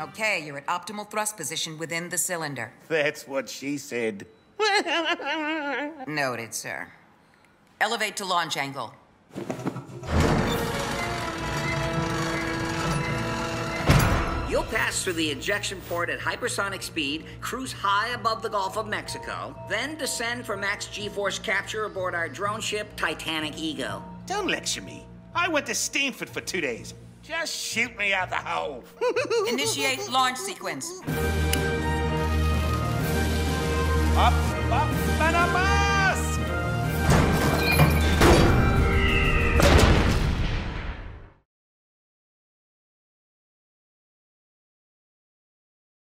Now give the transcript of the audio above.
Okay, you're at optimal thrust position within the cylinder. That's what she said. Noted, sir. Elevate to launch angle. You'll pass through the ejection port at hypersonic speed, cruise high above the Gulf of Mexico, then descend for max G-force capture aboard our drone ship Titanic Ego. Don't lecture me. I went to Stanford for two days. Just shoot me out the hole. Initiate launch sequence. up, up, and up,